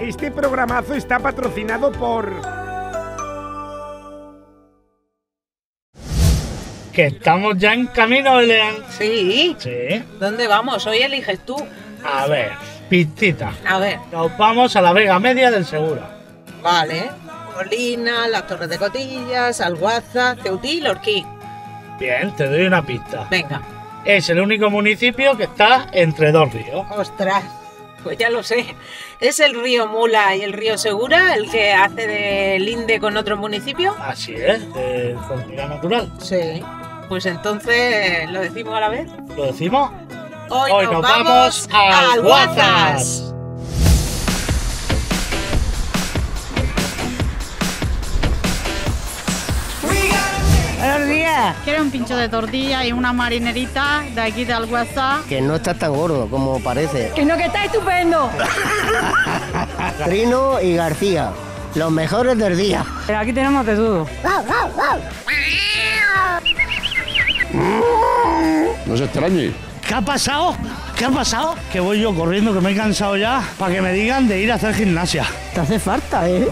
Este programazo está patrocinado por... Que estamos ya en camino, Belén. Sí. Sí. ¿Dónde vamos? Hoy eliges tú. A ver, pistita. A ver. Nos vamos a la Vega Media del Segura. Vale. Molina, las Torres de Cotillas, Alguaza, Ceutí y Lorquí. Bien, te doy una pista. Venga. Es el único municipio que está entre dos ríos. Ostras. Pues ya lo sé. ¿Es el río Mula y el río Segura el que hace de linde con otro municipio? Así es, de frontera natural. Sí. Pues entonces, ¿lo decimos a la vez? ¿Lo decimos? Hoy, nos vamos a Alguazas. Días. Quiero un pincho de tortilla y una marinerita de aquí de Alguaza. Que no estás tan gordo como parece. Que no, que está estupendo. Trino y García, los mejores del día. Pero aquí tenemos de todo. No se extrañe. ¿Qué ha pasado? ¿Qué ha pasado? Que voy yo corriendo, que me he cansado ya, para que me digan de ir a hacer gimnasia. Te hace falta, ¿eh?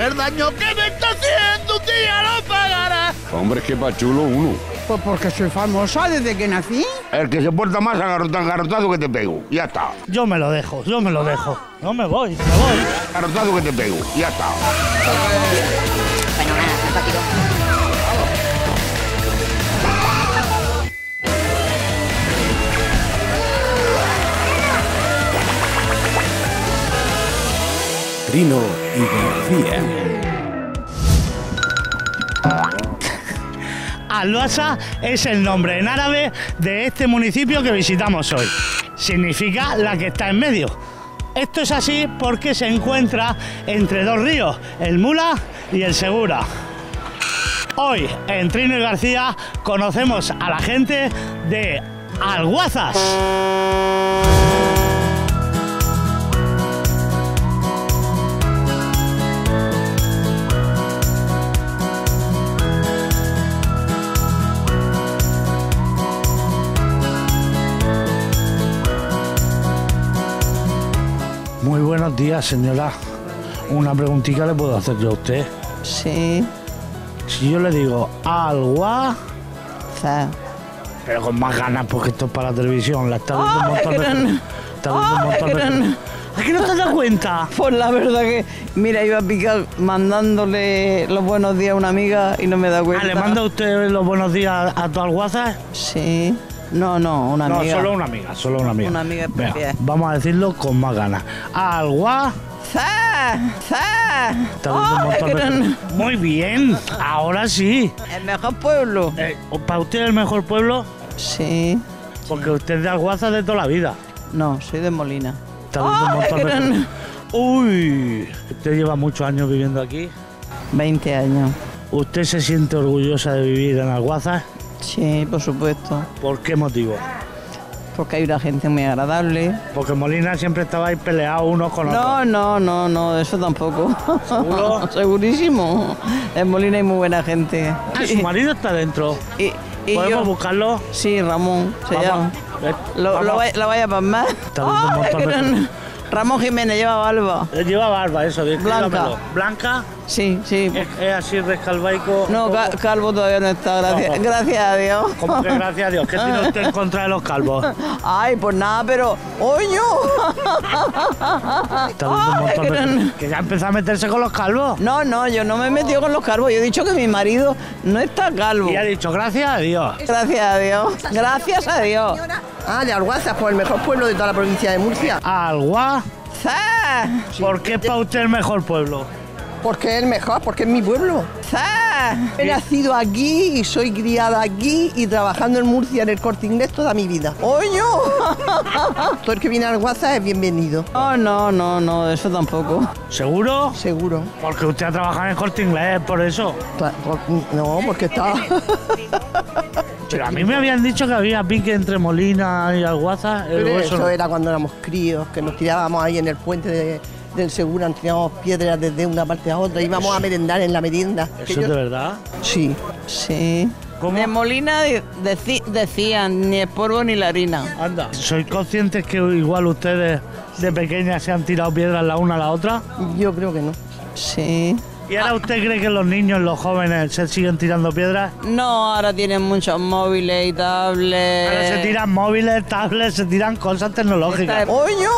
El daño que me está haciendo un día lo pagará. Hombre, es que pa' chulo uno. Pues porque soy famosa desde que nací. El que se porta más agarrotado, agarrotado que te pego. Ya está. Yo me lo dejo, yo me lo dejo. No me voy, me voy. Agarrotado que te pego. Ya está. Trino y es el nombre en árabe de este municipio que visitamos hoy. Significa la que está en medio. Esto es así porque se encuentra entre dos ríos, el Mula y el Segura. Hoy en Trino y García conocemos a la gente de Alguazas. Días, señora. Una preguntita le puedo hacer yo a usted. Sí. Si yo le digo Alguaza, Za. pero con más ganas porque esto es para la televisión, la está viendo un Ay, montón de que no- Está viendo un montón de ¿A qué no te das cuenta? Pues la verdad que, mira, iba a picar mandándole los buenos días a una amiga y no me da Ah, cuenta. ¿Le manda usted los buenos días a tu Alguaza? Sí. No, no, una No, amiga. solo una amiga, solo una amiga. Una amiga Venga, vamos a decirlo con más ganas. Alguaza. ¡Za! ¡Za! Está viendo un montón de- no- Muy bien, ahora sí. El mejor pueblo. Eh, ¿Para usted el mejor pueblo? Sí. Porque usted es de Alguaza de toda la vida. No, soy de Molina. Está viendo un montón de... no- Uy, usted lleva muchos años viviendo aquí. 20 años. ¿Usted se siente orgullosa de vivir en Alguaza? Sí, por supuesto. ¿Por qué motivo? Porque hay una gente muy agradable. Porque Molina siempre estaba ahí peleado unos con otros. No, no, no, no, eso tampoco. ¿Seguro? Segurísimo. En Molina hay muy buena gente. Ah, su marido está dentro. Y, y ¿Podemos yo- buscarlo? Sí, Ramón, se Vamos. llama. Eh, Lo, lo, vaya- lo vaya a palmar. Está viendo un Ay, montón que de- no- Ramón Jiménez lleva barba. Eh, Lleva barba, eso, Blanca. ¿Blanca? Sí, sí. ¿Es, es así rescalvaico? No, ca- calvo todavía no está, gracias, ¿Cómo? gracias a Dios. Como que gracias a Dios. ¿Qué tiene usted en contra de los calvos? Ay, pues nada, pero. ¡Oño! Está un montón de... Ay, Que ya empezó a meterse con los calvos. No, no, yo no me he metido con los calvos. Yo he dicho que mi marido no está calvo. Y ha dicho, gracias a Dios. Gracias a Dios. Gracias a Dios. Ah, de Alguazas, pues el mejor pueblo de toda la provincia de Murcia. Alguá, ¡Za! ¿por qué es para usted el mejor pueblo? Porque es el mejor, porque es mi pueblo. ¡Za! He nacido aquí y soy criada aquí y trabajando en Murcia en el corte inglés toda mi vida. ¡Oño! Todo el que viene a Alguazas es bienvenido, No, no, no, no, eso tampoco. ¿Seguro? seguro. Porque usted ha trabajado en el corte inglés, por eso. No, porque está. Pero a mí me habían dicho que había pique entre Molina y Alguaza. Pero eso no. era cuando éramos críos, que nos tirábamos ahí en el puente de- del Segura, tirábamos piedras desde una parte a otra, íbamos a merendar en la merienda. ¿Eso es de verdad? Sí, Sí. ¿Cómo? De Molina de- decían, ni el polvo ni la harina. Anda. ¿Sois conscientes que igual ustedes de pequeñas se han tirado piedras la una a la otra? Yo creo que no. Sí. ¿Y ahora usted cree que los niños, los jóvenes, se siguen tirando piedras? No, ahora tienen muchos móviles y tablets. Ahora se tiran móviles, tablets, se tiran cosas tecnológicas. ¡Oño!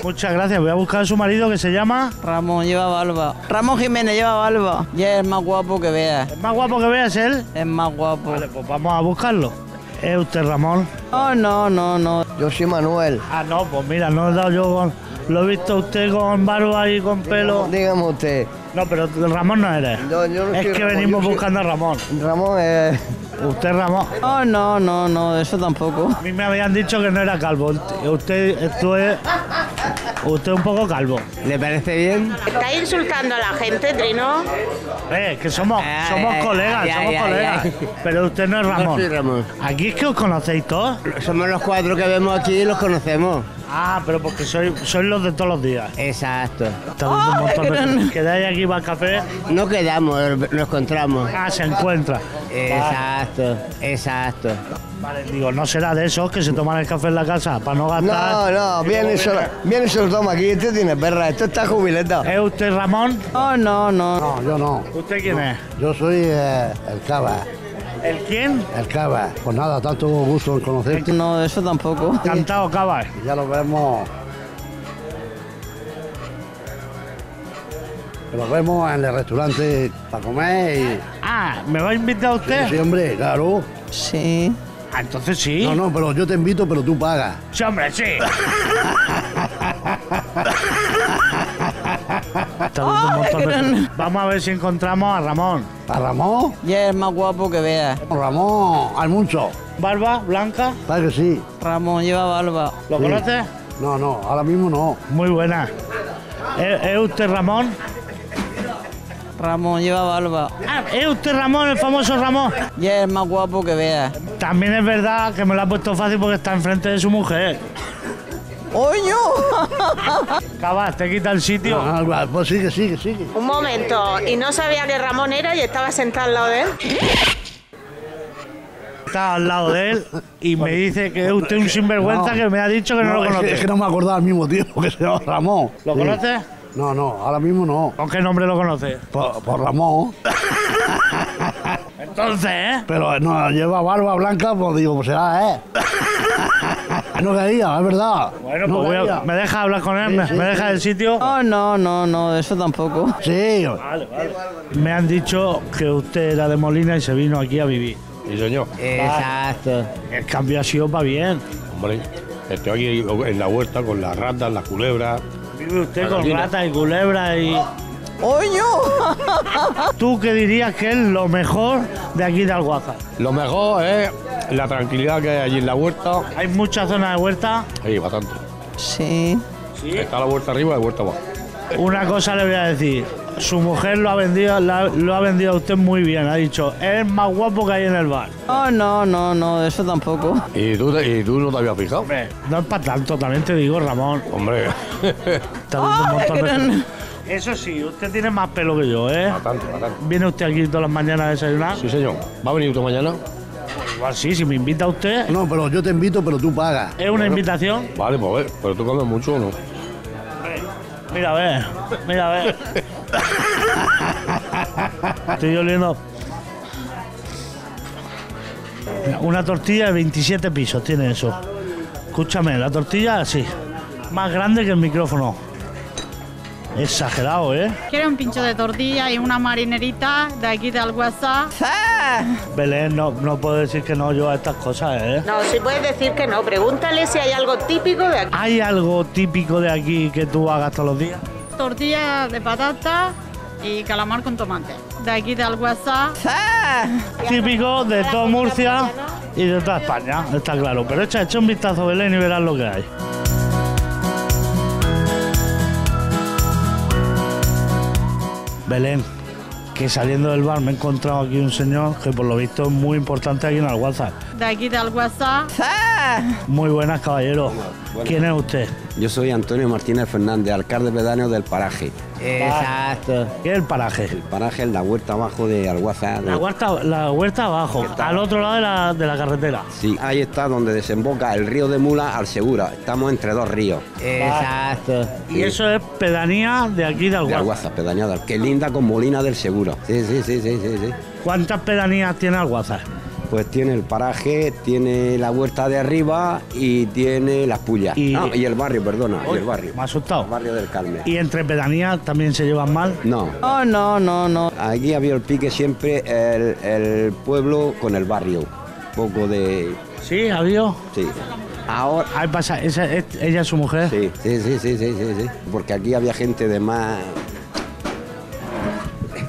Muchas gracias. Voy a buscar a su marido que se llama. Ramón lleva barba. Ramón Jiménez lleva barba. Y es el más guapo que veas. El más guapo que veas él. Es más guapo. Vale, pues vamos a buscarlo. ¿Es usted Ramón? Oh, no, no, no. Yo soy Manuel. Ah, no, pues mira, no he dado yo con. Lo he visto a usted con barba y con pelo. Dígame usted. No, pero Ramón no eres. Yo no es que Ramón, venimos yo soy- buscando a Ramón. Ramón es. Usted Ramón. Oh, no, no, no, eso tampoco. A mí me habían dicho que no era calvo. Usted, esto es. Usted es un poco calvo. ¿Le parece bien? ¿Está insultando a la gente, Trino? Eh, que somos, Ay, somos ay, colegas, ay, somos ay, colegas. ay. Pero usted no es Ramón. No soy Ramón. Aquí es que os conocéis todos. Somos los cuatro que vemos aquí y los conocemos. Ah, pero porque sois, sois los de todos los días. Exacto. Viendo un montón de... Quedáis aquí para el café. No quedamos, nos encontramos. Ah, se encuentra. Exacto, exacto. Vale, digo, no será de esos que se toman el café en la casa para no No, gastar. no, lo, viene y se lo toma aquí. Este tiene perra, esto está jubileta. ¿Es usted Ramón? Oh, no, no. No, yo no. ¿Usted quién es? Yo soy eh, el Cava. ¿El quién? El Cava. Pues nada, tanto gusto en conocerte. No, eso tampoco. Cantado Cabas. Ya nos vemos. Nos vemos en el restaurante para comer y. Ah, ¿me va a invitar usted? Sí, hombre, claro. Sí. Ah, entonces sí. No, no, pero yo te invito, pero tú pagas. Sí, hombre, sí. Está viendo un montón de- Vamos a ver si encontramos a Ramón. ¿A Ramón? Y es el más guapo que veas. Ramón, hay mucho. ¿Barba blanca? ¿Sabes que sí? Ramón lleva barba. ¿Lo Sí. conoces? No, no, ahora mismo no. Muy buena. ¿Es, es usted Ramón? Ramón lleva barba. Ah, ¿es usted Ramón, el famoso Ramón? Y es el más guapo que veas. También es verdad que me lo ha puesto fácil porque está enfrente de su mujer. ¡Oño! Cabas, te quita el sitio. Ah, pues sigue, sigue, sigue. Un momento, y no sabía que Ramón era y estaba sentado al lado de él. Está al lado de él y me dice que es usted un sinvergüenza No. que me ha dicho que no, lo es, que, conoce. es que no me acordaba al mismo tiempo que se llama Ramón. ¿Lo Sí. conoces? No, no, ahora mismo no. ¿Con qué nombre lo conoce? Por, por Ramón. Entonces, ¿eh? Pero no, lleva barba blanca, pues digo, pues será, ¿eh? No caía, es verdad. Bueno, no pues voy a-. ¿me deja hablar con él? Sí, ¿Me, sí, me deja sí. el sitio? Oh, no, no, no, eso tampoco. Sí, Me han dicho que usted era de Molina y se vino aquí a vivir. Sí, señor. Exacto. El cambio ha sido para bien. Hombre, estoy aquí en la huerta con las ratas, las culebras. Vive usted La con ratas y culebras y... ¡Oño! ¿Tú qué dirías que es lo mejor de aquí de Alguazar? Lo mejor es la tranquilidad que hay allí en la huerta. Hay muchas zonas de huerta. Sí, bastante. Sí. Está la huerta arriba y la huerta abajo. Una cosa le voy a decir. Su mujer lo ha vendido, la- lo ha vendido a usted muy bien. Ha dicho, es más guapo que hay en el bar. Oh, no, no, no, eso tampoco. ¿Y tú, te- y tú no te habías fijado? Hombre, no es para tanto, también te digo, Ramón. Hombre, un montón de... Eso sí, usted tiene más pelo que yo, ¿eh? bastante, bastante. ¿Viene usted aquí todas las mañanas a desayunar? Sí, señor. ¿Va a venir usted mañana? Igual sí, si me invita usted. no, pero yo te invito, pero tú pagas. ¿Es una invitación? Vale, pues a ver. ¿Pero tú comes mucho o no? Mira, a ver, mira, a ver. Estoy oliendo. Mira, Una tortilla de 27 pisos tiene eso. Escúchame, la tortilla así. Más grande que el micrófono. Exagerado, ¿eh? Quiero un pincho de tortilla y una marinerita de aquí del WhatsApp. Belén, no, no puedo decir que no yo a estas cosas, ¿eh? No, si puedes decir que no, pregúntale si hay algo típico de aquí. ¿Hay algo típico de aquí que tú hagas todos los días? Tortilla de patata y calamar con tomate. De aquí del WhatsApp. Típico de toda Murcia y de toda España, está claro. Pero echa, echa un vistazo, Belén, y verás lo que hay. Belén, que saliendo del bar me he encontrado aquí un señor que por lo visto es muy importante aquí en Alguazar. De aquí del WhatsApp. Muy buenas, caballero. ¿Quién es usted? Yo soy Antonio Martínez Fernández, alcalde pedáneo del paraje. Exacto. ¿Qué es el paraje? El paraje es la huerta abajo de Alguaza. La huerta, la huerta abajo, al otro lado de la, de la carretera. Sí, ahí está donde desemboca el río de Mula al Segura. Estamos entre dos ríos. Exacto. Y eso es pedanía de aquí de De Alguaza. Alguaza, pedanía de que linda con Molina del Segura. Sí, sí, sí, sí, sí, sí. ¿Cuántas pedanías tiene Alguaza? Pues tiene el paraje, tiene la huerta de arriba y tiene las pullas. Y- Y, y el barrio, perdona, y el barrio. Me ha asustado. El barrio del Carmen. ¿Y entre pedanías también se llevan mal? No, Oh, no, no, no. aquí había el pique siempre el, el pueblo con el barrio. Poco de... ¿Sí, ha habido? Sí. Ahora... Ahí pasa, esa, es- ella es su mujer. Sí, sí, sí, sí, sí, sí, sí. Porque aquí había gente de más...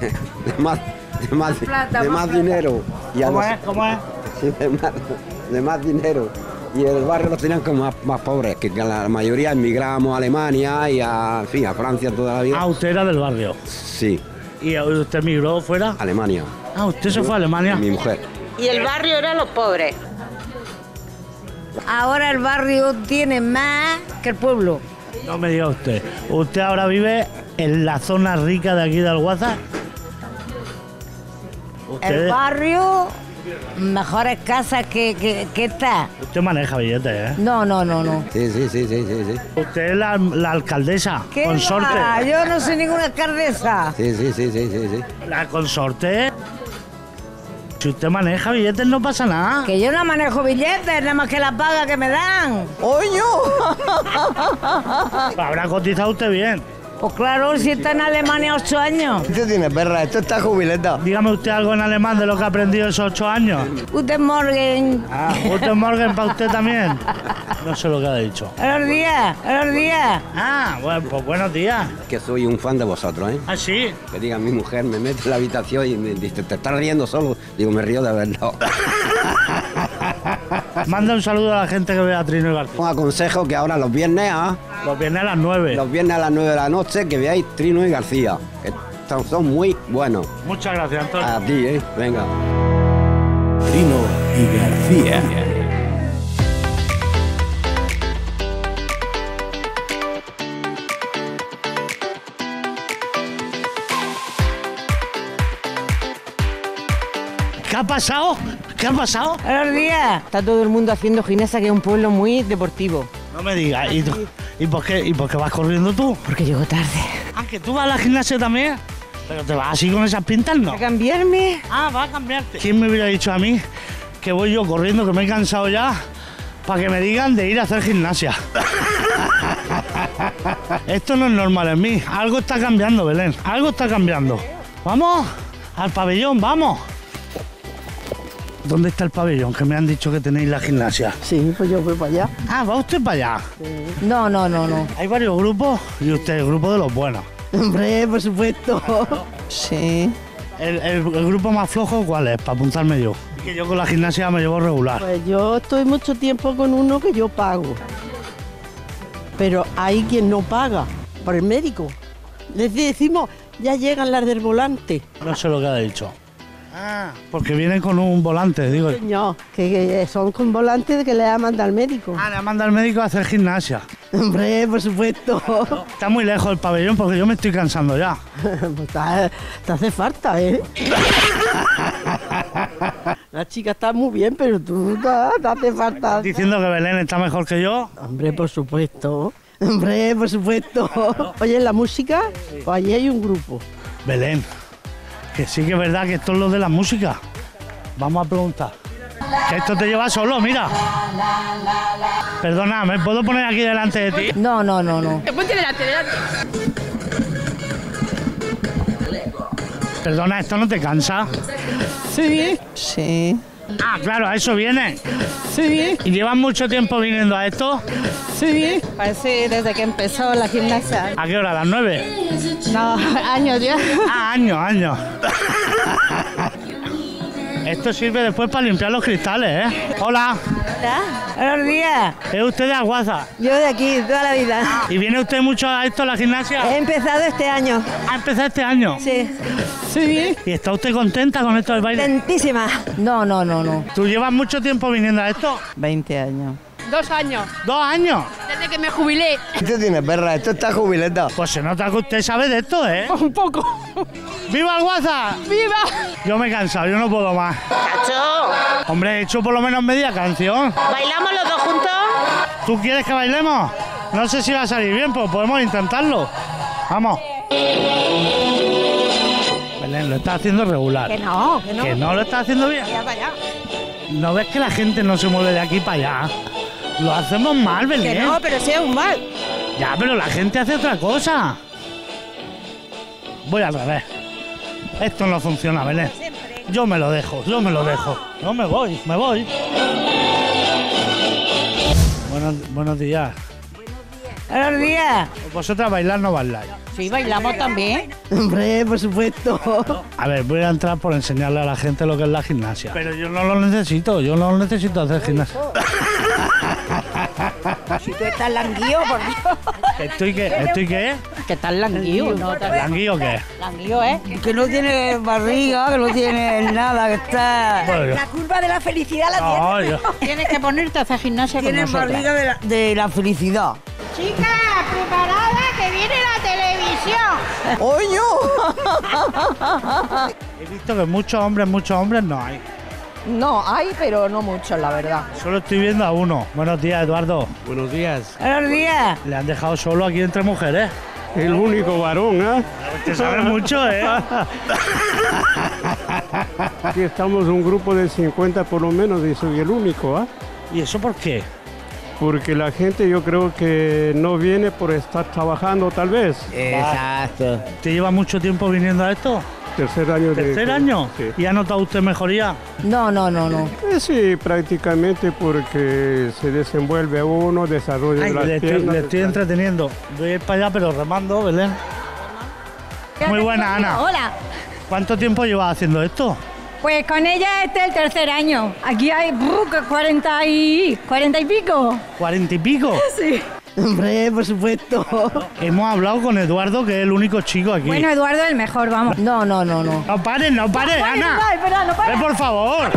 de más... De más, plata, de más dinero. Y ¿Cómo es? ¿Cómo es? Sí, de más, de más dinero. Y el barrio los tenían como más, más pobres, que la mayoría emigramos a Alemania y a, en fin, a Francia toda la vida. Ah, usted era del barrio. Sí, ¿Y usted migró fuera? Alemania. Ah, usted se fue a Alemania. Mi mujer. Y el barrio eran los pobres. Ahora el barrio tiene más que el pueblo. No me diga usted. ¿Usted ahora vive en la zona rica de aquí de Alguaza? El barrio, mejores casas que, que, que esta. usted maneja billetes, ¿eh? No, no, no, no. Sí, sí, sí, sí, sí, sí. Usted es la, la alcaldesa, ¿Qué consorte. va? Yo no soy ninguna alcaldesa. Sí, sí, sí, sí, sí, sí. La consorte. Si usted maneja billetes no pasa nada. Que yo no manejo billetes, nada más que la paga que me dan. ¡Oño! Habrá cotizado usted bien. Pues claro, si está en Alemania ocho años. Esto tiene perra, esto está jubileta. Dígame usted algo en alemán de lo que ha aprendido esos ocho años. Guten Morgen. Ah, Guten Morgen para usted también. No sé lo que ha dicho. Buenos días, buenos días. Ah, bueno, pues buenos días. Que soy un fan de vosotros, ¿eh? Ah, sí. Que diga mi mujer, me mete en la habitación y me dice, ¿te estás riendo solo? Digo, me río de verdad. Manda un saludo a la gente que ve a Trino y García. Os aconsejo que ahora los viernes, ¿ah? Los viernes a las nueve. los viernes a las 9 de la noche, que veáis Trino y García. Que son, son muy buenos. Muchas gracias, Antonio. A ti, ¿eh? Venga. Trino y García. ¿Qué ha pasado? ¿Qué ha pasado? Buenos días. Está todo el mundo haciendo gimnasia, que es un pueblo muy deportivo. No me digas. ¿Y, tú- ¿y por qué, ¿Y por qué vas corriendo tú? Porque llego tarde. Ah, que tú vas a la gimnasia también. Pero te vas así con esas pintas, ¿no? ¿A cambiarme? Ah, va a cambiarte. ¿Quién me hubiera dicho a mí que voy yo corriendo, que me he cansado ya, para que me digan de ir a hacer gimnasia? Esto no es normal en mí. Algo está cambiando, Belén. Algo está cambiando. Vamos al pabellón, vamos. ¿Dónde está el pabellón? Que me han dicho que tenéis la gimnasia. Sí, pues yo voy para allá. Ah, va usted para allá. No, no, no, no. Hay varios grupos y usted el grupo de los buenos. Hombre, por supuesto. Sí. ¿El, el- el grupo más flojo cuál es? Para apuntarme yo. Que yo con la gimnasia me llevo regular. Pues yo estoy mucho tiempo con uno que yo pago. Pero hay quien no paga por el médico. Les decimos, ya llegan las del volante. No sé lo que ha dicho. Ah, porque vienen con un volante, digo. Señor, que, que son con volante de que le ha mandado al médico. Ah, le manda al médico a hacer gimnasia. Hombre, por supuesto. Está muy lejos el pabellón porque yo me estoy cansando ya. Pues te, te hace falta, ¿eh? La chica está muy bien, pero tú te, te hace falta. Diciendo que Belén está mejor que yo. Hombre, por supuesto. Hombre, por supuesto. Oye, la música, pues allí hay un grupo. Belén, que sí que es verdad que esto es lo de la música. Vamos a preguntar. Que esto te lleva solo, mira. Perdona, ¿me puedo poner aquí delante de ti? No, no, no, no. Ponte delante, delante. Perdona, ¿esto no te cansa? Sí, Sí. Ah, claro, a eso viene. sí, ¿Y llevan mucho tiempo viniendo a esto? sí. Parece desde que empezó la gimnasia. ¿A qué hora? ¿A las nueve? No, años ya. Ah, años, años. Esto sirve después para limpiar los cristales, ¿eh? Hola, Buenos días. ¿es usted de Aguaza? Yo de aquí, toda la vida. ¿Y viene usted mucho a esto, a la gimnasia? He empezado este año. ¿Ha empezado este año? Sí. Sí, ¿Y está usted contenta con esto del baile? Contentísima. No, no, no, no. ¿Tú llevas mucho tiempo viniendo a esto? 20 años. Dos años. ¿Dos años? Que me jubilé. Esto tiene perra, esto está jubilado. Pues se nota que usted sabe de esto, ¿eh? Un poco. ¡Viva el WhatsApp! ¡Viva! Yo me he cansado, yo no puedo más. Cacho, Hombre, he hecho por lo menos media canción. ¿bailamos los dos juntos? ¿Tú quieres que bailemos? No sé si va a salir bien, pero podemos intentarlo. Vamos. Belén, lo está haciendo regular. Que no, que no. Que no lo está haciendo bien. Vaya para allá. ¿No ves que la gente no se mueve de aquí para allá? Lo hacemos mal, Que Belén. no, pero sí es un mal. Ya, pero la gente hace otra cosa. Voy al revés. Esto no funciona, Belén. Yo me lo dejo, yo me lo dejo. No me voy, me voy. Buenos, buenos días. Buenos días. Vosotras bailar no bailáis. Sí, bailamos también. Hombre, por supuesto. A ver, voy a entrar por enseñarle a la gente lo que es la gimnasia. Pero yo no lo necesito, yo no necesito hacer gimnasia. Si tú estás languío, por Dios. ¿Estoy qué? ¿Estoy qué? Que estás languío, ¿no? ¿Languillo qué? Languío, ¿eh? Que no tiene barriga, que no tiene nada, que está... Bueno, La curva de la felicidad la No, tienes. yo- Tienes que ponerte a hacer gimnasia con Tiene nosotras. barriga de la, de la felicidad. Chica, preparada que viene la televisión. ¡Oño! he visto que muchos hombres, muchos hombres no hay. No, hay, pero no muchos, la verdad. Solo estoy viendo a uno. Buenos días, Eduardo. Buenos días. Buenos días. Le han dejado solo aquí entre mujeres. El único varón, ¿ah? Te sabes mucho, ¿eh? Aquí estamos un grupo de 50 por lo menos y soy el único, ¿ah? ¿Y eso por qué? Porque la gente yo creo que no viene por estar trabajando tal vez. Exacto. ¿Te lleva mucho tiempo viniendo a esto? Tercer año de... ¿Tercer año? Sí. ¿Y ha notado usted mejoría? No, no, no, no. Eh, Sí, prácticamente porque se desenvuelve uno, desarrolla Ay, las le, estoy, le estoy entreteniendo. Voy a ir para allá, pero remando, Belén. Muy buena, Ana. Hola. ¿Cuánto tiempo llevas haciendo esto? Pues con ella este es el tercer año. Aquí hay que 40 y 40 y pico. ¿Cuarenta y pico? Sí. Hombre, por supuesto. Hemos hablado con Eduardo, que es el único chico aquí. Bueno, Eduardo es el mejor, vamos. No, no, no, no. no pares, no pares, No, Ana. no, espera, no pares. Ve, por favor.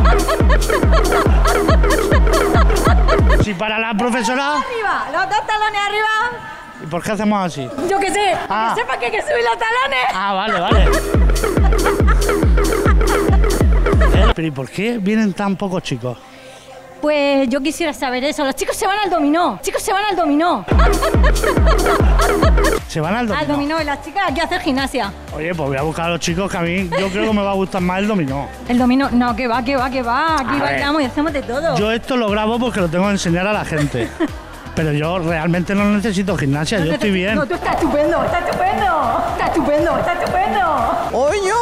si para la profesora. Arriba, los dos talones arriba. ¿Y por qué hacemos así? Yo qué sé, Ah. que sepa que hay que subir los talones. Ah, vale, vale. Pero ¿y por qué vienen tan pocos chicos? Pues yo quisiera saber eso. Los chicos se van al dominó. Chicos se van al dominó. ¿Se van al dominó? Al dominó y las chicas aquí a hacer gimnasia. Oye, pues voy a buscar a los chicos que a mí yo creo que me va a gustar más el dominó. El dominó, no, que va, que va, que va. Aquí A ver. bailamos y hacemos de todo. Yo esto lo grabo porque lo tengo que enseñar a la gente. Pero yo realmente no necesito gimnasia, yo estoy bien. No, tú estás estupendo, está estupendo. Está estupendo, está estupendo. ¡Oño!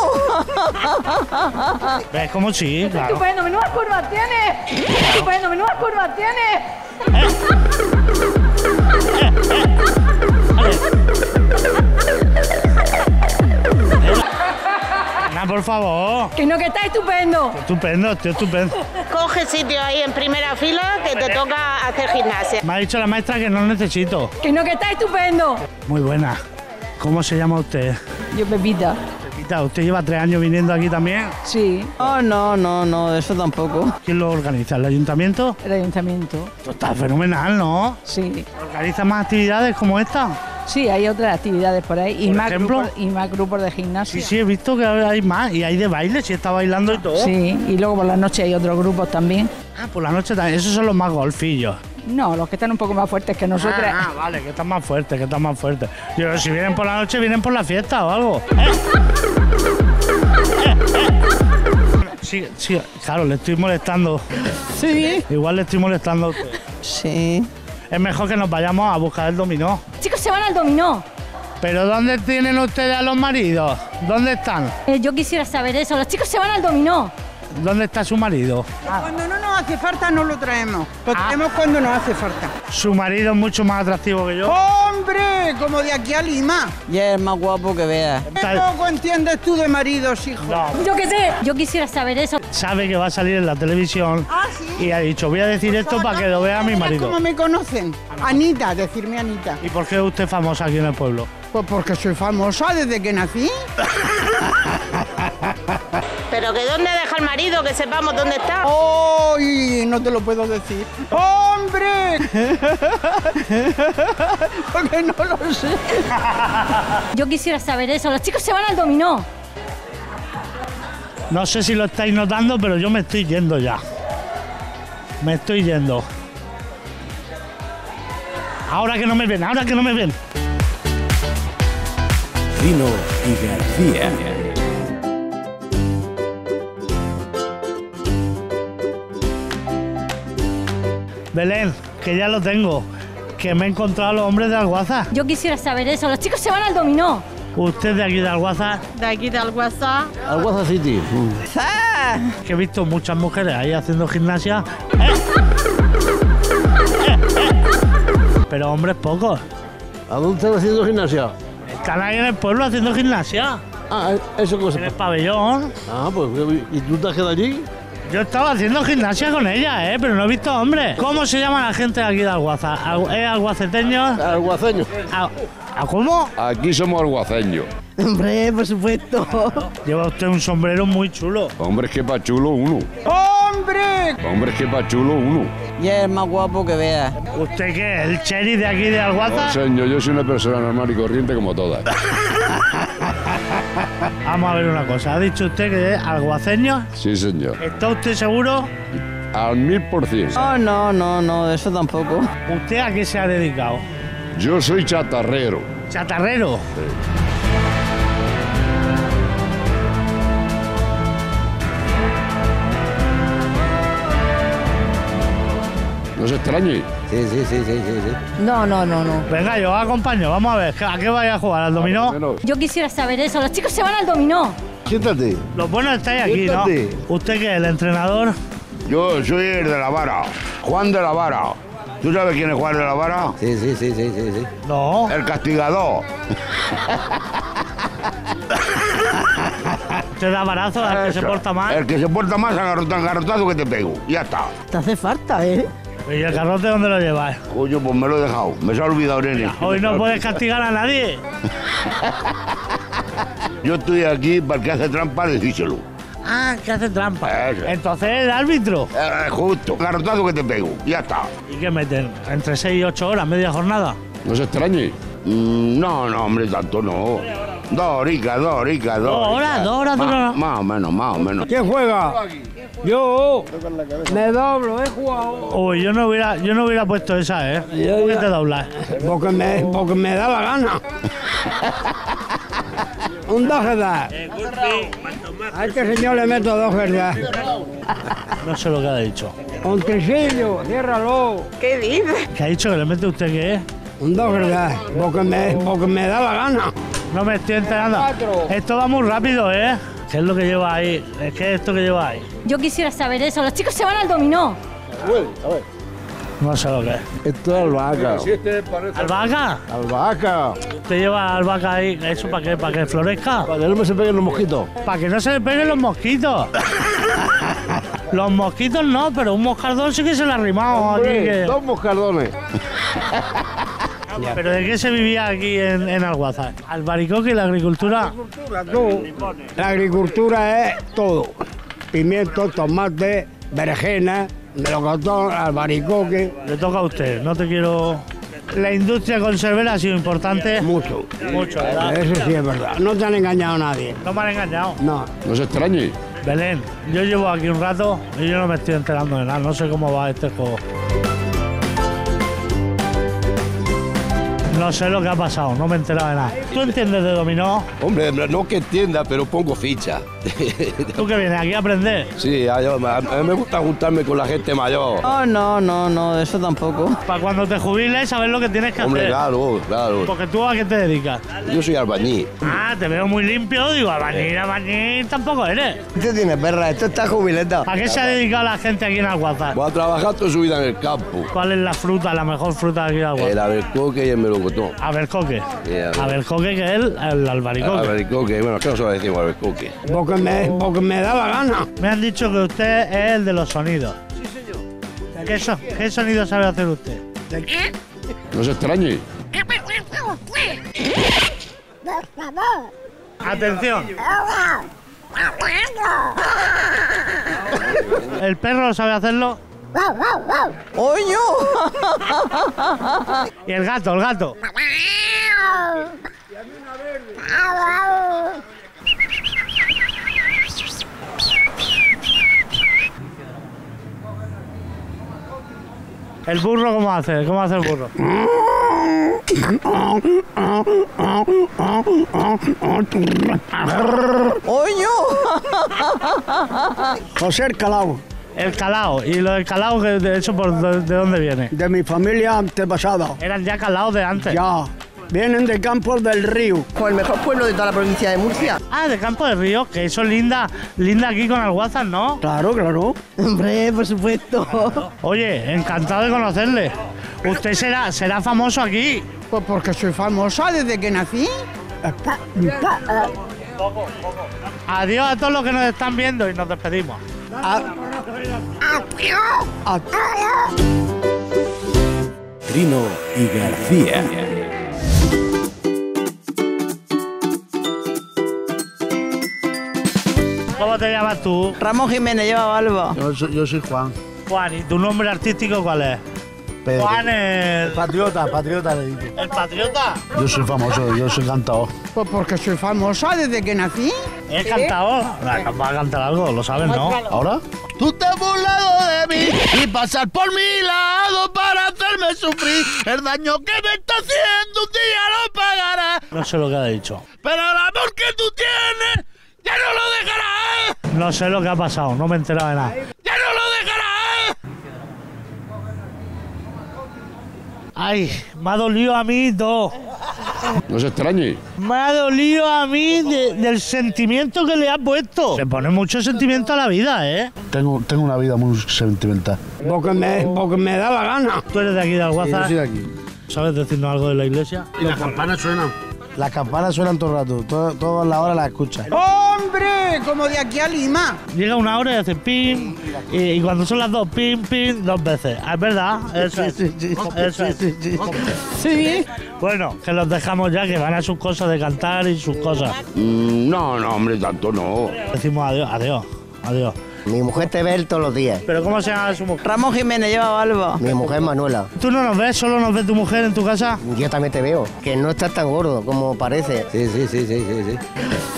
¿Ves cómo sí? Está Claro. estupendo, menudas curvas tiene. Estupendo, menudas curvas tiene. Por favor. Que no, que está estupendo. Estupendo, estoy estupendo. Coge sitio ahí en primera fila que te toca hacer gimnasia. Me ha dicho la maestra que no necesito. Que no, que está estupendo. Muy buena. ¿Cómo se llama usted? Yo, Pepita. Pepita, ¿usted lleva tres años viniendo aquí también? Sí. Oh, no, no, no, eso tampoco. ¿Quién lo organiza? ¿El ayuntamiento? El ayuntamiento. Esto está fenomenal, ¿no? Sí. ¿Organiza más actividades como esta? Sí, hay otras actividades por ahí y, ¿Por más, ejemplo? grupos, y más grupos de Sí, gimnasia. sí, he visto que hay más. Y hay de baile, si está bailando y todo. Sí, y luego por la noche hay otros grupos también. Ah, por la noche también. Esos son los más golfillos. No, los que están un poco más fuertes que nosotras. Ah, ah, vale, que están más fuertes, que están más fuertes. Yo, si vienen por la noche, vienen por la fiesta o algo. ¿Eh? Eh, eh. Sí, sí, claro, le estoy molestando. Sí. Igual le estoy molestando a usted. Sí. Es mejor que nos vayamos a buscar el dominó. Chicos se van al dominó. ¿Pero dónde tienen ustedes a los maridos? ¿Dónde están? Eh, yo quisiera saber eso. Los chicos se van al dominó. ¿Dónde está su marido? Cuando no nos hace falta no lo traemos. Lo Ah. traemos cuando nos hace falta. Su marido es mucho más atractivo que yo. ¡Hombre! Como de aquí a Lima. Ya es más guapo que veas. ¿Qué poco entiendes tú de maridos, hijo? Yo qué sé. Yo quisiera saber eso. Sabe que va a salir en la televisión Ah, sí. y ha dicho, voy a decir esto para que lo vea mi marido. ¿Cómo me conocen? Anita, decirme Anita. ¿Y por qué es usted famosa aquí en el pueblo? Pues porque soy famosa desde que nací. ¿Pero que dónde deja el marido? Que sepamos dónde está. ¡Ay! No te lo puedo decir. ¡Hombre! Porque no lo sé. Yo quisiera saber eso. Los chicos se van al dominó. No sé si lo estáis notando, pero yo me estoy yendo ya. Me estoy yendo. Ahora que no me ven, ahora que no me ven. Y García. Belén, que ya lo tengo. Que me he encontrado a los hombres de Alguaza. Yo quisiera saber eso. Los chicos se van al dominó. Usted de aquí de Alguaza, De aquí de Alguaza. Alguaza City. que he visto muchas mujeres ahí haciendo gimnasia. Pero hombres pocos. ¿A dónde están haciendo gimnasia? Están ahí en el pueblo haciendo gimnasia. Ah, eso cosa. En el pabellón. Ah, pues, ¿y tú te has quedado allí? Yo estaba haciendo gimnasia con ella, ¿eh? Pero no he visto hombres. ¿Cómo se llama la gente de aquí de Alguaza? Al- ¿Es alguaceteño? Alguaceño. ¿A, a cómo? Aquí somos alguaceños. Hombre, por supuesto. Lleva usted un sombrero muy chulo. Hombre, es que pa' chulo uno. ¡Hombre! Hombre, es que pa' chulo uno. Y es el más guapo que veas. ¿Usted qué? ¿El cherry de aquí de Alguaza? No, señor, yo soy una persona normal y corriente como todas. Vamos a ver una cosa. ¿Ha dicho usted que es alguaceño? Sí, señor. ¿Está usted seguro? Al mil por cien. Oh, no, no, no, eso tampoco. ¿Usted a qué se ha dedicado? Yo soy chatarrero. ¿Chatarrero? No se extrañe. Sí, sí, sí, sí, sí. sí. No, no, no, no. Venga, yo acompaño. Vamos a ver. ¿A qué vais a jugar? ¿Al dominó? Yo quisiera saber eso. Los chicos se van al dominó. Siéntate. Los buenos estáis aquí, ¿no? Siéntate. ¿Usted qué es? ¿El entrenador? Yo soy el de la vara. Juan de la vara. ¿Tú sabes quién es Juan de la vara? Sí, sí, sí, sí, sí, sí. No. El castigador. ¿Usted da barazo al que se porta mal? El que se porta más agarrota- agarrotazo que te pego. Ya está. Te hace falta, ¿eh? ¿Y el carrote dónde lo llevas? Coño, pues me lo he dejado. Me se ha olvidado, nene. Hoy no puedes castigar a nadie. Yo estoy aquí para el que hace trampa, decíselo. Ah, que hace trampa. Eso. Entonces el árbitro. Eh, justo. Garrotazo que te pego. Ya está. ¿Y qué meten? ¿Entre 6 y 8 horas, media jornada? No se extrañe. Mm, no, no, hombre, tanto no. Dos horitas, dos horitas, dos. ¿Dos horas? ¿Dos horas Más, dura? más o menos, más o menos. ¿Quién juega? Yo. Me doblo, he jugado. Uy, yo no hubiera, yo no hubiera puesto esa, ¿eh? ¿Por qué te doblas? Porque me, porque me da la gana. Un dos da. A este señor le meto dos verdad. No sé lo que ha dicho. Un tresillo, ciérralo. ¿Qué dices? ¿Qué ha dicho que le mete usted qué es? Un dos verdad. Porque me, porque me da la gana. No me estoy enterando. Esto va muy rápido, ¿eh? ¿Qué es lo que lleva ahí? Es que esto que lleva ahí. Yo quisiera saber eso. Los chicos se van al dominó. No sé lo que es. Esto es albahaca. ¿Albahaca? Albahaca. ¿Usted lleva albahaca ahí? ¿Eso para qué? ¿Para que florezca? Para que no me se peguen los mosquitos. Para que no se le peguen los mosquitos. los mosquitos no, pero un moscardón sí que se le ha arrimado aquí. Dos moscardones. ¿Pero de qué se vivía aquí en, en Alguazar? ¿Albaricoque y la agricultura? La agricultura es todo. Pimiento, tomate, berenjena, melocotón, albaricoque. Le toca a usted, no te quiero... La industria conservera ha sido importante. Mucho. Mucho, ¿verdad? Eso sí es verdad. No te han engañado a nadie. No me han engañado. No. No se extrañe. Belén, yo llevo aquí un rato y yo no me estoy enterando de nada. No sé cómo va este juego. No sé lo que ha pasado, no me he enterado de nada. ¿Tú entiendes de dominó? Hombre, no que entienda, pero pongo ficha. ¿Tú que vienes aquí a aprender? Sí, a, mí me gusta juntarme con la gente mayor. Oh, no, no, no, eso tampoco. Para cuando te jubiles, saber lo que tienes que Hombre, hacer. claro, claro. Porque tú a qué te dedicas. Yo soy albañil. Ah, te veo muy limpio. Digo, albañil, albañil tampoco eres. Esto tiene perra, esto está jubilado. ¿A qué se ha dedicado la gente aquí en Alguazar? Voy a trabajar toda su vida en el campo. ¿Cuál es la fruta, la mejor fruta de aquí en Alguazar? El abercoque y el melocotón. Abercoque. Sí, a ver. Abercoque, que es el, el albaricoque. Abercoque, bueno, ¿qué nosotros decimos abercoque? Porque me, porque me da la gana. Me han dicho que usted es el de los sonidos. Sí, señor. ¿Qué, so- qué sonido sabe hacer usted? No se extrañe. Atención. ¿El perro sabe hacerlo? ¡Oño! Y el gato, el gato. ¿El burro cómo hace? ¿Cómo hace el burro? ¡Oño! José Calao, El calao. ¿Y lo del calao, que de hecho, por, de, de dónde viene? de mi familia antepasada. Eran ya calaos de antes. Ya, vienen de Campos del Río. Pues el mejor pueblo de toda la provincia de Murcia. Ah, de Campo de Río, que eso linda, linda aquí con Alguazas, ¿no? Claro, claro. Hombre, por supuesto. Oye, encantado de conocerle. Usted será, será famoso aquí. Pues porque soy famosa desde que nací. Adiós a todos los que nos están viendo y nos despedimos. Trino y García. ¿Cómo te llamas tú? Ramón Jiménez lleva Balba. Yo soy, yo soy Juan. Juan, ¿y tu nombre artístico cuál es? Pedro. Juan el... Patriota, patriota le digo. ¿El patriota? Yo soy famoso, yo soy cantador. Pues porque soy famosa desde que nací. ¿Es cantador? Va a cantar algo, lo sabes, ¿no? ¿Ahora? Tú te has burlado de mí y pasar por mi lado para hacerme sufrir. El daño que me está haciendo un día lo pagarás. No sé lo que ha dicho. Pero el amor que tú tienes ya no lo dejarás. No sé lo que ha pasado, no me he enterado de nada. Ya no lo dejarás. Ay, me ha dolido a mí todo. No se extrañe. Me ha dolido a mí de- del sentimiento que le has puesto. Le pone mucho sentimiento a la vida, ¿eh? Tengo, tengo una vida muy sentimental. Porque me, porque me da la gana. Tú eres de aquí de Sí, Alguaza. yo soy de aquí. ¿Sabes decirnos algo de la iglesia? Y las campanas suenan. Las campanas suenan todo el rato, todas las horas las escuchas. ¡Hombre! Como de aquí a Lima. Llega una hora y hace pim, y, y cuando son las dos, pim, pim, dos veces. Ah, Es verdad, eso es. Sí, sí, sí. Eso es. Sí, sí, sí. Sí. Bueno, que los dejamos ya, que van a sus cosas de cantar y sus cosas. Mm, no, no, hombre, tanto no. Decimos adiós, adiós, adiós. Mi mujer te ve todos los días. ¿Pero cómo se llama su mujer? Ramón Jiménez lleva Balba. Mi mujer Manuela. ¿Tú no nos ves? ¿Solo nos ve tu mujer en tu casa? Yo también te veo. Que no estás tan gordo como parece. Sí, sí, sí, sí, sí. sí.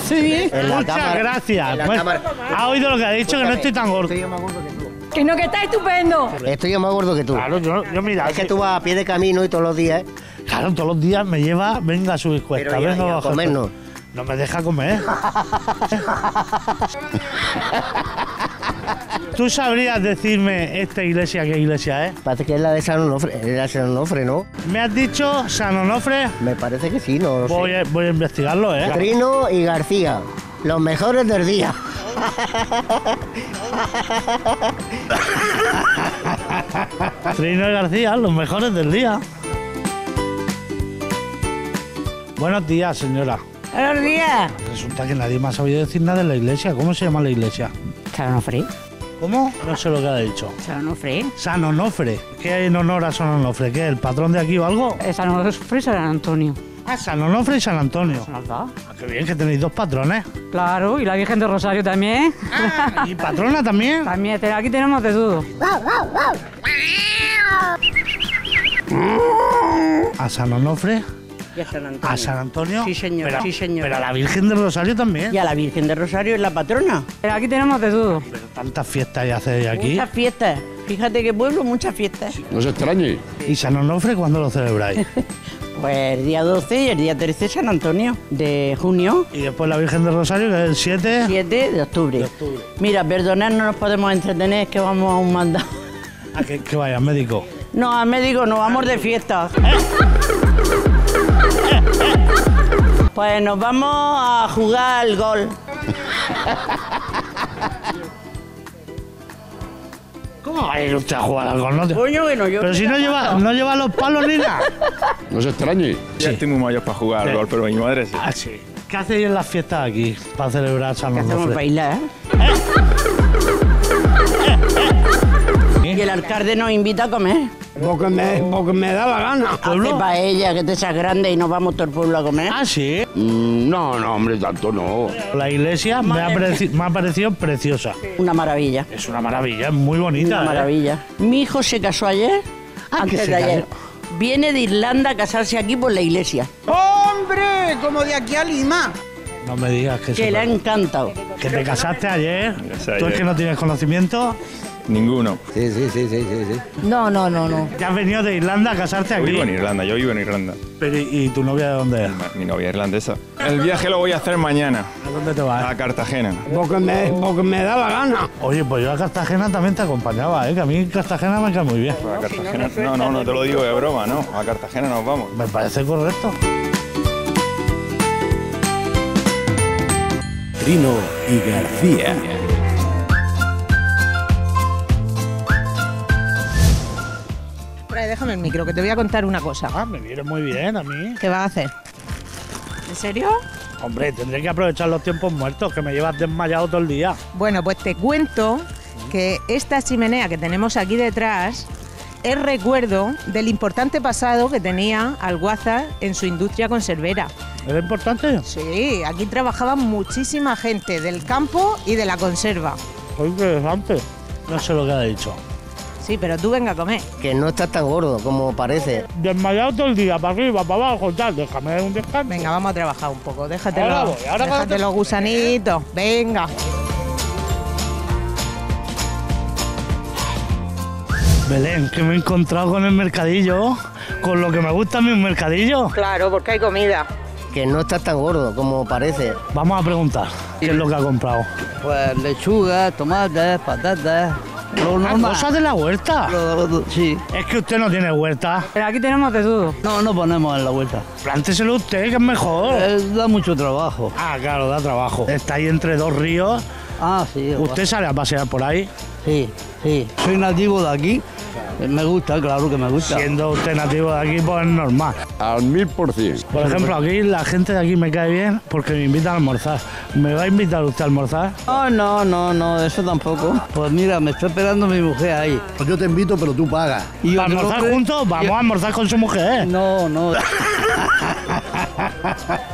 Sí. En la Muchas cámara- gracias. en la Pues, cámara- ha oído lo que ha dicho, que no estoy tan gordo. Estoy yo más gordo que tú. Que no, que está estupendo. Estoy yo más gordo que tú. Claro, yo, yo mira, Es que tú vas a pie de camino y todos los días. claro, todos los días me lleva, venga a subir cuesta, Pero ya- venga ya a bajar comer no. cuesta. No me deja comer. ¿Tú sabrías decirme esta iglesia qué iglesia es? Parece que es la de San Onofre, es la de San Onofre, ¿no? ¿Me has dicho San Onofre? Me parece que sí, no lo Voy sé. a, voy a investigarlo, ¿eh? Trino y García, los mejores del día. Trino y García, los mejores del día. Buenos días, señora. Buenos días. Resulta que nadie me ha sabido decir nada de la iglesia. ¿Cómo se llama la iglesia? San Onofre. ¿Cómo? No sé lo que ha dicho. San Onofre. San Onofre. ¿Qué hay en honor a San Onofre? ¿Qué? ¿El patrón de aquí o algo? Eh, San Onofre y San Antonio. Ah, San Onofre y San Antonio. Son las dos. Ah, qué bien que tenéis dos patrones. Claro, y la Virgen de Rosario también. ¿Y patrona también? También, te- aquí tenemos de todo. ¿A San Onofre? Y a San Antonio. ¿A San Antonio? Sí, señora. Pero, sí, señora. pero a la Virgen del Rosario también. Y a la Virgen de Rosario es la patrona. Pero aquí tenemos de todo. Pero tantas fiestas ya hacéis aquí. Muchas fiestas. Fíjate qué pueblo, muchas fiestas. No se extrañe. ¿Y San Onofre cuándo lo celebráis? Pues el día 12 y el día 13 San Antonio de junio, y después la Virgen del Rosario, que es el 7. 7 de octubre. Mira, perdonad, no nos podemos entretener, es que vamos a un mandado. ¿A que, que vaya, médico? No, al médico no, vamos de fiesta. Pues nos vamos a jugar al gol. ¿Cómo va a ir usted a jugar al gol? No te- Coño, que no, yo Pero si no lleva, no lleva los palos ni nada. No se extrañe. Ya estoy muy mayor para jugar al Sí. gol, pero mi madre sí. Ah, sí. ¿Qué hacéis en las fiestas aquí para celebrar San Que hacemos Onofre? bailar. ¿Eh? Y el alcalde nos invita a comer. Porque me, porque me da la gana. Hace paella, que te seas grande y nos vamos todo el pueblo a comer. Ah, sí. Mm, no, no, hombre, tanto no. La iglesia me ha, pareci- me ha parecido preciosa. Una maravilla. Es una maravilla, es muy bonita. Una ¿eh? maravilla. Mi hijo se casó ayer, Ah, que antes se de ayer. Viene de Irlanda a casarse aquí por la iglesia. ¡Hombre! Como de aquí a Lima. No me digas que, Que se- le ha encantado. que te casaste ayer. Tú es que no tienes conocimiento. Ninguno. Sí, sí, sí, sí, sí. sí. No, no, no, no. Ya has venido de Irlanda a casarte Yo aquí. vivo en Irlanda, yo vivo en Irlanda. Pero, ¿y y tu novia de dónde es? Mi novia irlandesa. El viaje lo voy a hacer mañana. ¿A dónde te vas? A Cartagena. Porque me, porque me da la gana. Oye, pues yo a Cartagena también te acompañaba, ¿eh? que a mí Cartagena me cae muy bien. Pues a Cartagena. No, no, no te lo digo de broma, no. A Cartagena nos vamos. Me parece correcto. Trino y García. Déjame el micro, que te voy a contar una cosa. Ah, me viene muy bien a mí. ¿Qué vas a hacer? ¿En serio? Hombre, tendré que aprovechar los tiempos muertos, que me llevas desmayado todo el día. Bueno, pues te cuento que esta chimenea que tenemos aquí detrás es recuerdo del importante pasado que tenía Alguazar en su industria conservera. ¿Era importante? Sí, aquí trabajaba muchísima gente del campo y de la conserva. Qué interesante. No sé lo que ha dicho. Sí, pero tú venga a comer. Que no estás tan gordo como parece. Desmayado todo el día, para arriba, para abajo, tal. Déjame un descanso. Venga, vamos a trabajar un poco. Déjate, Ahora los, voy, ahora déjate los gusanitos. Venga. Belén, que me he encontrado con el mercadillo. Con lo que me gusta a mí un mercadillo. Claro, porque hay comida. Que no estás tan gordo como parece. Vamos a preguntar qué es lo que ha comprado. Pues lechuga, tomates, patatas. Lo Ah, normal. cosas de la huerta. Lo- sí. Es que usted no tiene huerta. Pero aquí tenemos de todo. No, no ponemos en la vuelta. Plánteselo usted, que es mejor. Eh, da mucho trabajo. Ah, claro, da trabajo. Está ahí entre dos ríos. Ah, sí. ¿Usted sale a pasear por ahí? Sí, sí. Soy nativo de aquí. Me gusta, claro que me gusta. Siendo usted nativo de aquí, pues es normal. Al mil por cien. Por ejemplo, aquí la gente de aquí me cae bien porque me invitan a almorzar. ¿Me va a invitar usted a almorzar? Oh, no, no, no, eso tampoco. Pues mira, me está esperando mi mujer ahí. Pues yo te invito, pero tú pagas. Y ¿Para otro almorzar juntos? Vamos a almorzar con su mujer. No, no.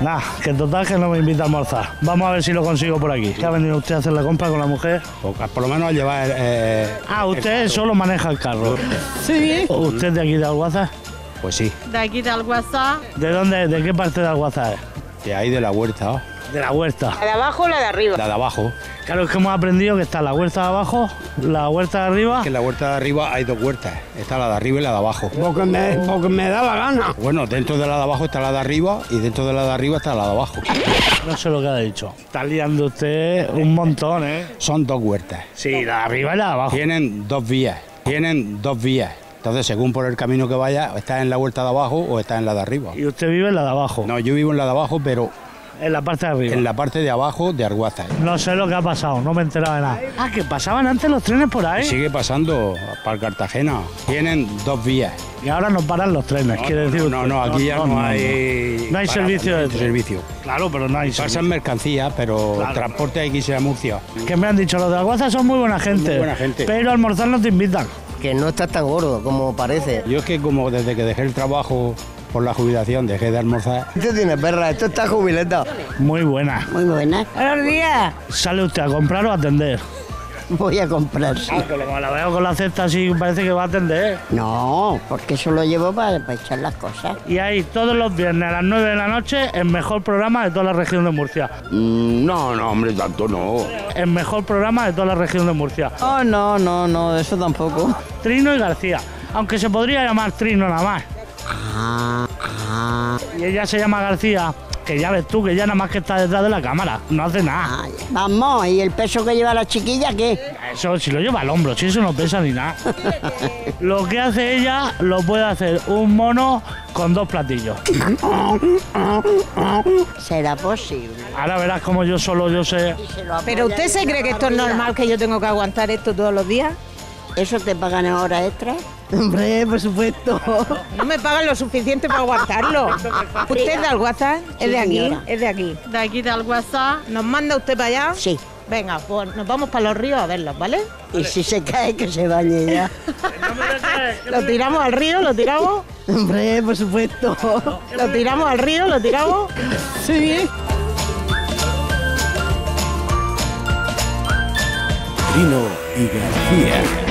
Nah, que total que no me invita a almorzar. Vamos a ver si lo consigo por aquí. ¿Qué ha venido usted a hacer la compra con la mujer? Por lo menos llevar. Eh, Ah, usted solo maneja el carro. Sí. ¿Usted de aquí de Alguazar? pues sí, De aquí de Alguazá. ¿De dónde? ¿De qué parte de Alguazar? de ahí de la huerta. De la huerta. ¿La de abajo o la de arriba? La de abajo. Claro, es que hemos aprendido que está la huerta de abajo, la huerta de arriba. Que en la huerta de arriba hay dos huertas. Está la de arriba y la de abajo. Porque me, porque me da la gana. Bueno, dentro de la de abajo está la de arriba y dentro de la de arriba está la de abajo. No sé lo que ha dicho. Está liando usted un montón, ¿eh? Son dos huertas. Sí, la de arriba y la de abajo. Tienen dos vías. Tienen dos vías. Entonces, según por el camino que vaya, estás en la huerta de abajo o estás en la de arriba. Y usted vive en la de abajo. No, yo vivo en la de abajo, pero En la parte de arriba. en la parte de abajo de Arguaza. No sé lo que ha pasado, no me he enterado de nada. Ah, que pasaban antes los trenes por ahí. Sigue pasando para Cartagena. Tienen dos vías. Y ahora no paran los trenes, No, quiere no, decir. no, no, aquí ya no, hay. No hay parada, servicio no de servicio. Claro, pero no hay Pasan servicio. mercancías, pero Claro. transporte hay que irse a Murcia. Que me han dicho, los de Alguaza son muy buena gente. Muy buena gente. Pero a almorzar no te invitan. Que no estás tan gordo como parece. Yo es que como desde que dejé el trabajo por la jubilación, dejé de almorzar. Esto tiene perra, esto está jubilado. Muy buena. Muy buena. Buenos días. ¿Sale usted a comprar o a atender? Voy a comprar. sí. Ah, como la veo con la cesta así, parece que va a atender. No, porque eso lo llevo para, para echar las cosas. Y ahí todos los viernes a las 9 de la noche, el mejor programa de toda la región de Murcia. Mm, no, no, hombre, tanto no. El mejor programa de toda la región de Murcia. Oh, no, no, no, eso tampoco. Trino y García. Aunque se podría llamar Trino nada más. Y ella se llama García, que ya ves tú, que ya nada más que está detrás de la cámara. No hace nada. Vamos, ¿y el peso que lleva la chiquilla qué? Eso si lo lleva al hombro, si eso no pesa ni nada. Lo que hace ella lo puede hacer un mono con dos platillos. ¿Será posible? Ahora verás como yo solo yo sé. ¿Pero usted se cree que esto es normal que yo tengo que aguantar esto todos los días? ¿Eso te pagan en horas extras? Hombre, por supuesto. No me pagan lo suficiente para aguantarlo. ¿Usted es de Alguazar? ¿Es de aquí? señora. ¿Es de aquí? De aquí de Alguazá. ¿Nos manda usted para allá? Sí. Venga, pues nos vamos para los ríos a verlos, ¿vale? Y si se cae, que se bañe ya. Lo tiramos al río, lo tiramos. Hombre, por supuesto. Lo tiramos al río, lo tiramos. Sí. Trino y García.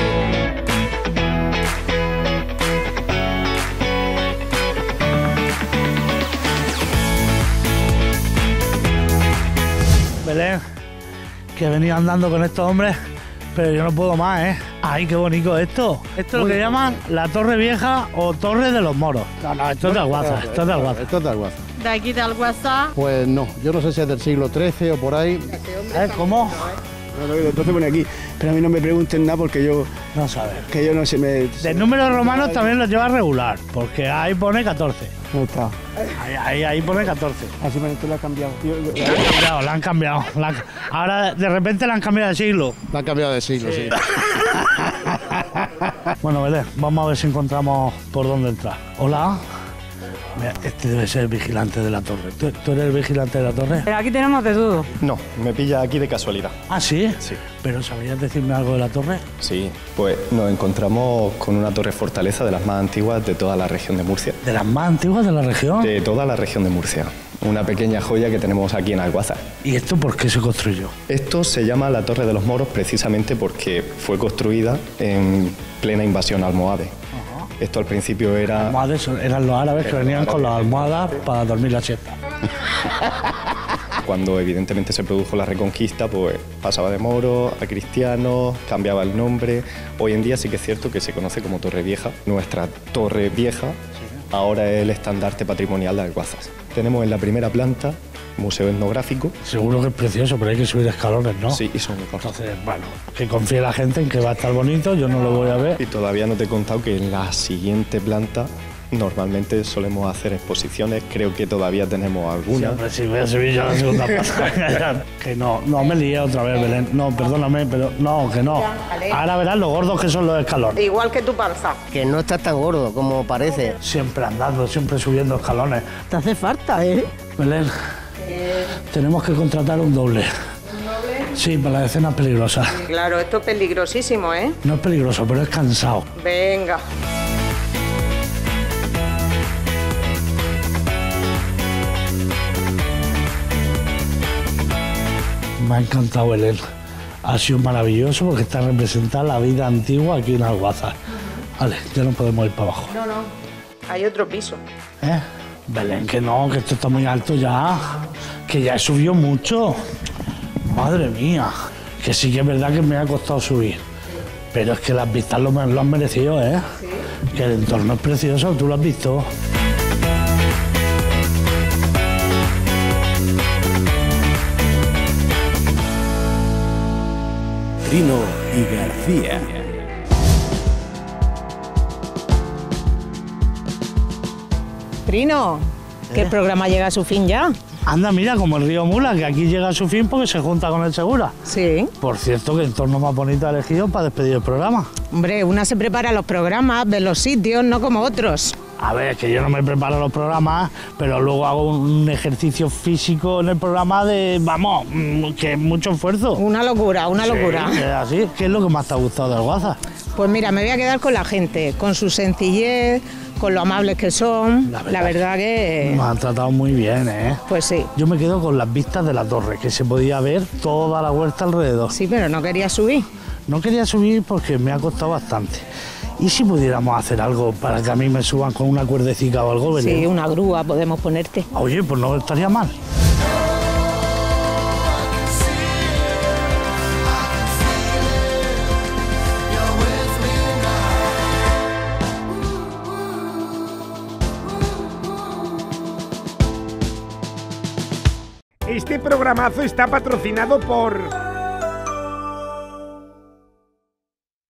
Belén, que he venido andando con estos hombres, pero yo no puedo más, ¿eh? ¡Ay, qué bonito esto! Esto es lo que llaman la Torre Vieja o Torre de los Moros. No, no, esto es de Alguaza, esto es de Alguaza. Esto es de Alguaza. De aquí de Alguaza. Pues no, yo no sé si es del siglo XIII o por ahí. ¿Eh? ¿Cómo? Entonces pone aquí, pero a mí no me pregunten nada porque yo... No sabes. Que yo no sé, me... De números romanos también los lleva regular, porque ahí pone 14. No está. Ahí, ahí, ahí pone 14. Así me tú lo has cambiado. Yo- yo- La han cambiado, la han cambiado. la han- Ahora de repente la han cambiado de siglo. La han cambiado de siglo, sí. Bueno, Belén, vamos a ver si encontramos por dónde entrar. Hola. Mira, este debe ser el vigilante de la torre. ¿Tú, tú eres el vigilante de la torre? Pero aquí tenemos de todo. No, me pilla aquí de casualidad. ¿Ah, sí? Sí. ¿Pero sabrías decirme algo de la torre? Sí, pues nos encontramos con una torre fortaleza de las más antiguas de toda la región de Murcia. ¿De las más antiguas de la región? De toda la región de Murcia. Una pequeña joya que tenemos aquí en Alguaza. ¿Y esto por qué se construyó? Esto se llama la Torre de los Moros precisamente porque fue construida en plena invasión almohade. Esto al principio era... Almohades eran los árabes que venían con las almohadas para dormir la siesta. Cuando evidentemente se produjo la reconquista, pues pasaba de moro a cristiano, cambiaba el nombre. Hoy en día sí que es cierto que se conoce como Torre Vieja. Nuestra Torre Vieja ahora es el estandarte patrimonial de Alguazas. Tenemos en la primera planta museo etnográfico. Seguro que es precioso, pero hay que subir escalones, ¿no? Sí, y son muy cortos. Entonces, bueno, que confíe la gente en que va a estar bonito, yo no lo voy a ver. Y todavía no te he contado que en la siguiente planta normalmente solemos hacer exposiciones. Creo que todavía tenemos alguna. Siempre sí, voy a subir yo a la segunda planta. que no, no me lié otra vez, Belén. No, perdóname, pero no, que no. Ahora verás lo gordos que son los escalones. Igual que tu panza. Que no estás tan gordo como parece. Siempre andando, siempre subiendo escalones. Te hace falta, ¿eh? Belén, tenemos que contratar un doble. Sí, para las escenas peligrosas. Claro, esto es peligrosísimo, ¿eh? No es peligroso, pero es cansado. Venga. Me ha encantado Belén. Ha sido maravilloso porque está representada la vida antigua aquí en Alguaza. Vale, ya no podemos ir para abajo. No, no. Hay otro piso. ¿Eh? Belén, que no, que esto está muy alto ya. Que ya he subido mucho. Madre mía. Que sí que es verdad que me ha costado subir. Pero es que las vistas lo, lo han merecido, ¿eh? Que el entorno es precioso, tú lo has visto. Trino y García. Trino, que el programa llega a su fin ya. Anda, mira, como el río Mula, que aquí llega a su fin porque se junta con el Segura. Sí. Por cierto, que entorno más bonito ha elegido para despedir el programa. Hombre, una se prepara los programas, ve los sitios, no como otros. A ver, que yo no me preparo los programas, pero luego hago un ejercicio físico en el programa de, vamos, mm, que es mucho esfuerzo. Una locura, una Sí, locura. es así. ¿Qué es lo que más te ha gustado del WhatsApp? Pues mira, me voy a quedar con la gente, con su sencillez, con lo amables que son. La verdad, que. Nos han tratado muy bien, ¿eh? Pues sí. Yo me quedo con las vistas de la torre, que se podía ver toda la huerta alrededor. Sí, pero no quería subir. No quería subir porque me ha costado bastante. ¿Y si pudiéramos hacer algo para que a mí me suban con una cuerdecica o algo? Sí, una grúa podemos ponerte. Oye, pues no estaría mal. Programazo está patrocinado por